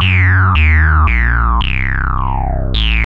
Meow.